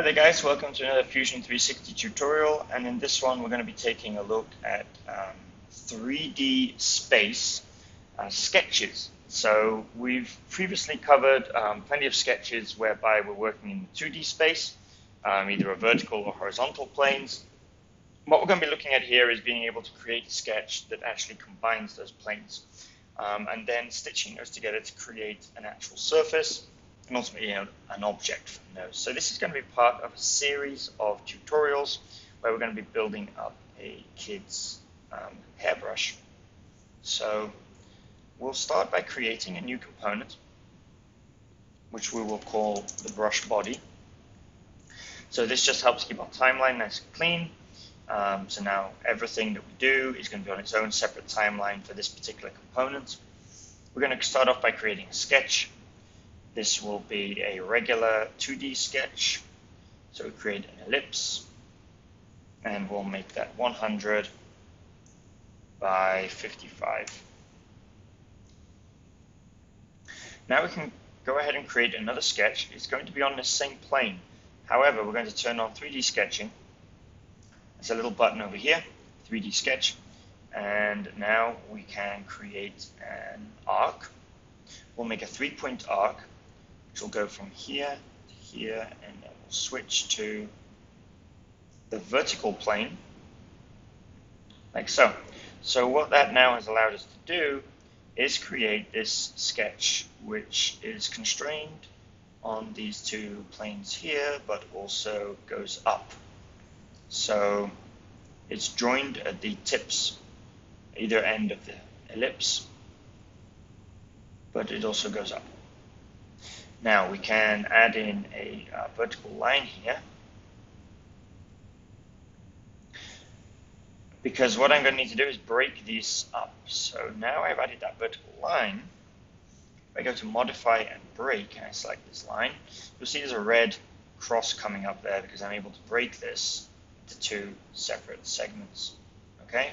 Hi there guys, welcome to another Fusion 360 tutorial and in this one we're going to be taking a look at um, 3D space uh, sketches. So we've previously covered um, plenty of sketches whereby we're working in the 2D space, um, either a vertical or horizontal planes. What we're going to be looking at here is being able to create a sketch that actually combines those planes um, and then stitching those together to create an actual surface and ultimately an object from those. So this is going to be part of a series of tutorials where we're going to be building up a kid's um, hairbrush. So we'll start by creating a new component, which we will call the brush body. So this just helps keep our timeline nice and clean. Um, so now everything that we do is going to be on its own separate timeline for this particular component. We're going to start off by creating a sketch. This will be a regular 2D sketch. So we create an ellipse and we'll make that 100 by 55. Now we can go ahead and create another sketch. It's going to be on the same plane. However, we're going to turn on 3D sketching. There's a little button over here, 3D sketch. And now we can create an arc. We'll make a three-point arc will go from here to here and we'll switch to the vertical plane like so. So what that now has allowed us to do is create this sketch which is constrained on these two planes here but also goes up. So it's joined at the tips either end of the ellipse but it also goes up. Now we can add in a uh, vertical line here. Because what I'm going to need to do is break these up. So now I've added that vertical line. I go to modify and break and I select this line, you'll see there's a red cross coming up there because I'm able to break this into two separate segments. Okay?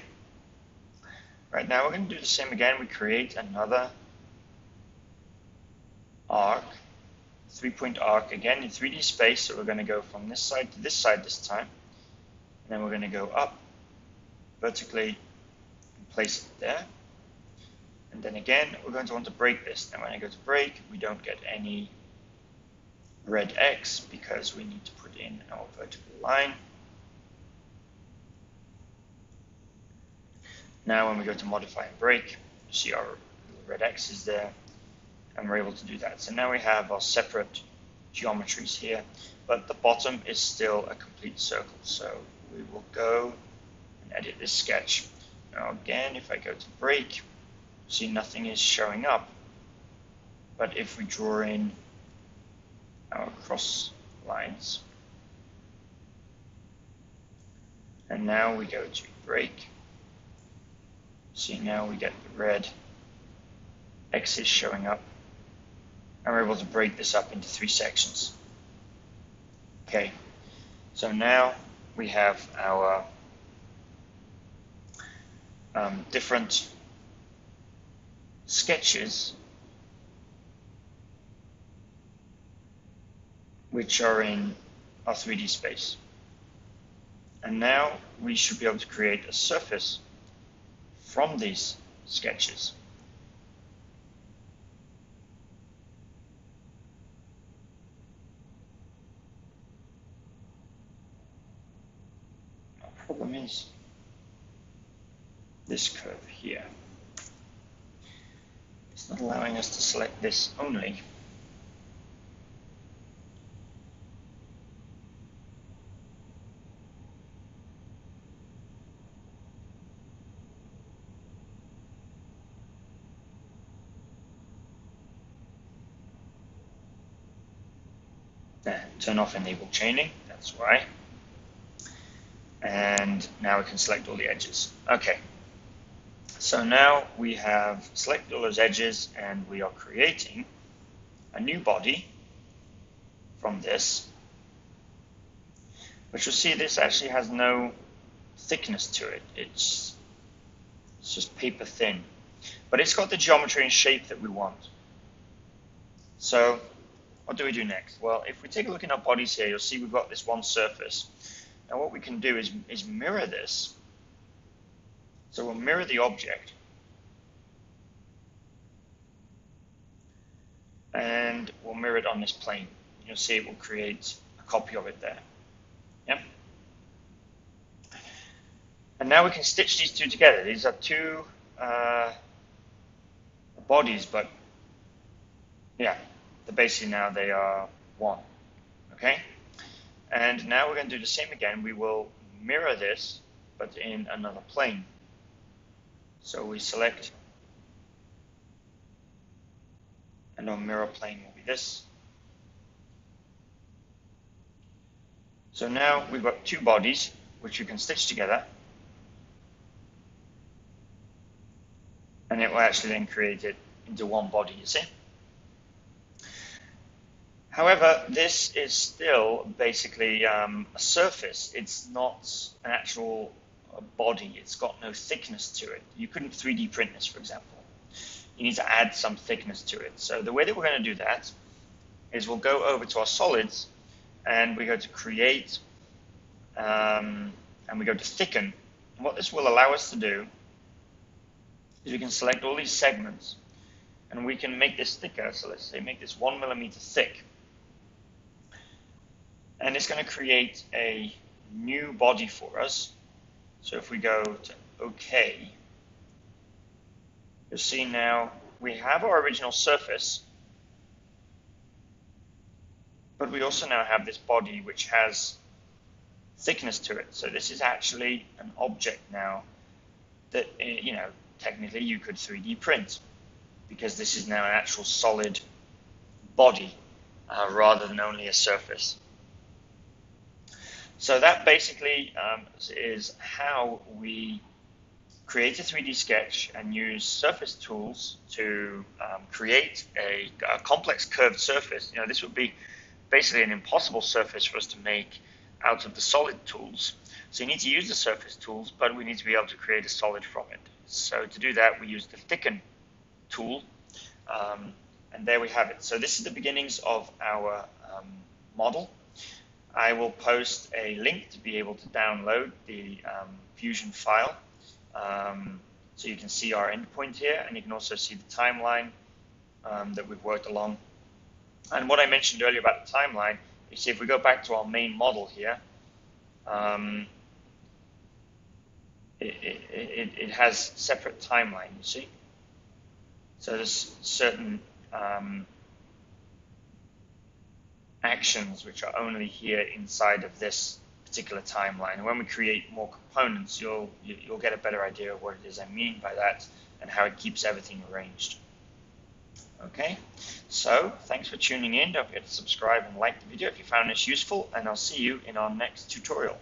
Right now we're going to do the same again. We create another arc three-point arc again in 3D space. So we're going to go from this side to this side this time. And then we're going to go up vertically and place it there. And then again, we're going to want to break this. Now when I go to break, we don't get any red X because we need to put in our vertical line. Now when we go to modify and break, you see our red X is there and we're able to do that. So now we have our separate geometries here, but the bottom is still a complete circle. So we will go and edit this sketch. Now again, if I go to break, see nothing is showing up. But if we draw in our cross lines, and now we go to break, see now we get the red X's showing up and we're able to break this up into three sections. Okay, so now we have our um, different sketches which are in our 3D space. And now we should be able to create a surface from these sketches. Is this curve here. It's not allowing us to select this only. Turn off enable chaining, that's why and now we can select all the edges. Okay, so now we have selected all those edges and we are creating a new body from this, which you'll see this actually has no thickness to it. It's, it's just paper thin, but it's got the geometry and shape that we want. So what do we do next? Well, if we take a look in our bodies here, you'll see we've got this one surface. Now what we can do is, is mirror this. So we'll mirror the object. And we'll mirror it on this plane. You'll see it will create a copy of it there. Yep. And now we can stitch these two together. These are two uh, bodies, but yeah, basically now they are one. Okay? And now we're going to do the same again. We will mirror this, but in another plane. So we select, and our mirror plane will be this. So now we've got two bodies, which we can stitch together. And it will actually then create it into one body, you see? However, this is still basically um, a surface. It's not an actual uh, body. It's got no thickness to it. You couldn't 3D print this, for example. You need to add some thickness to it. So the way that we're going to do that is we'll go over to our solids and we go to create um, and we go to thicken. And what this will allow us to do is we can select all these segments and we can make this thicker. So let's say make this one millimeter thick and it's going to create a new body for us. So if we go to OK, you'll see now we have our original surface, but we also now have this body which has thickness to it. So this is actually an object now that, eh, you know, technically you could 3D print because this is now an actual solid body uh, rather than only a surface. So that basically um, is how we create a 3D sketch and use surface tools to um, create a, a, complex curved surface. You know, this would be basically an impossible surface for us to make out of the solid tools. So you need to use the surface tools, but we need to be able to create a solid from it. So to do that, we use the thicken tool, um, and there we have it. So this is the beginnings of our um, model. I will post a link to be able to download the um, Fusion file. Um, so you can see our endpoint here, and you can also see the timeline um, that we've worked along. And what I mentioned earlier about the timeline, you see if we go back to our main model here, um, it, it, it, has separate timeline, you see. So there's certain um, actions which are only here inside of this particular timeline. And when we create more components, you'll you'll get a better idea of what it is I mean by that and how it keeps everything arranged. Okay, so thanks for tuning in. Don't forget to subscribe and like the video if you found this useful, and I'll see you in our next tutorial.